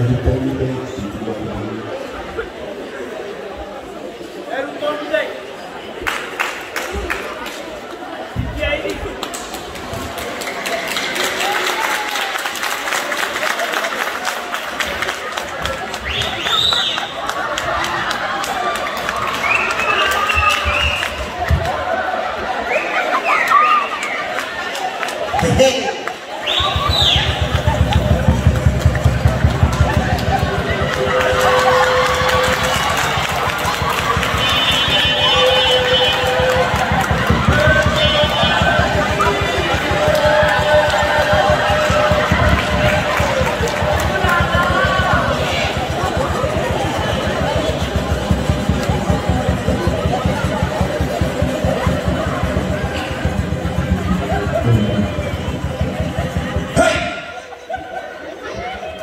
Ele tem Tem.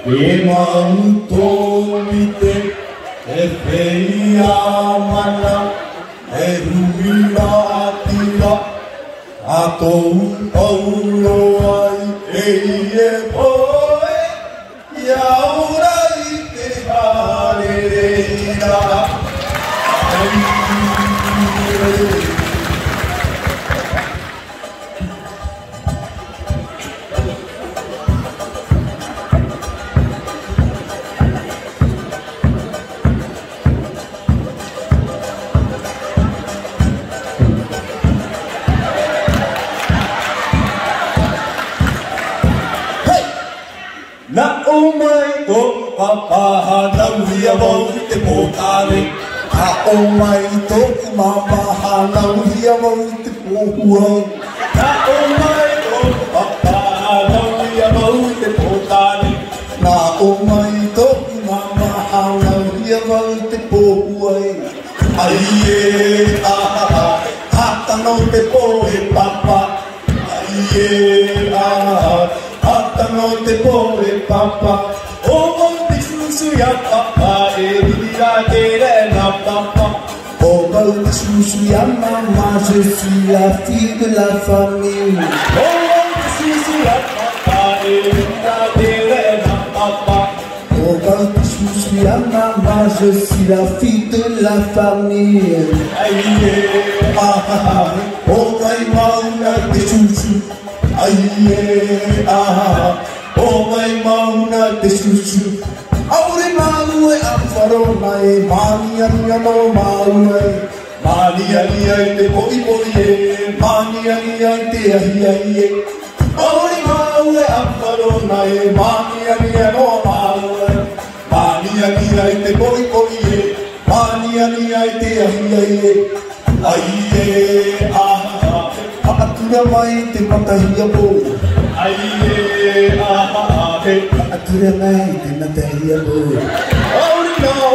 E mau tōmi te e whea mana e rumi rā tira a tōu pau ai e i e poe i aura i te hāre reira. Thank you. o pa pa ha na wi a bo te po ka re ka o mai to ki ma pa ha na wi a bo te po hua ka o mai to pa pa ha na wi a bo te po ka re na o mai to ki ma pa ha na wi a bo te po hua ai e a ha ha ha ta no te po e pa pa ai e a ha ha ha ta no te po e pa pa ai e a ha ha ha ta no te po e pa pa je suis à maman, je suis la fille de la famille. Oh, je suis la papa, et la dirait à papa. Oh, je suis à maman, je suis la fille de la famille. Aïe, ah, ah, ah. oh, my mom, a des chouchous. Aïe, ah, ah ah. oh, my mom, a des chouchous. Aure maue, amfaro, mae, mami, amiano, maue. Mani a ia i te poi poi e Mani a ia te ahi a i e Mahori pāu e aparo na e Mani a ia no a pāu e Mani a ia te poi poi e Mani a ia i te ahi a e Ai e a ha ha Atura mai te patahi a pō Ai e a ha ha Atura mai te matahi a pō Mahori pāu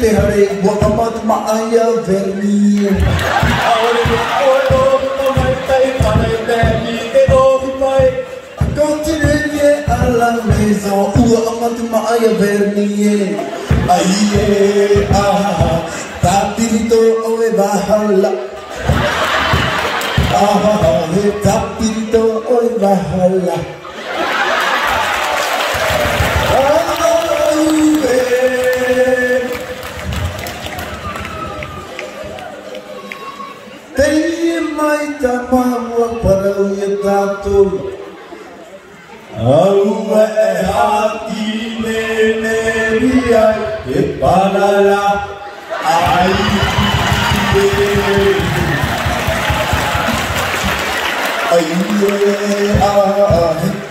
te hare wa tamat ma aya verni awale ni awalo to mai tai pare te ni te do mai continue ye ala mezo u amat ma aya verni ye aiye aha tapirito ove bahala aha he tapirito Santum Arume hatine meria e parala aaye aaye aaye.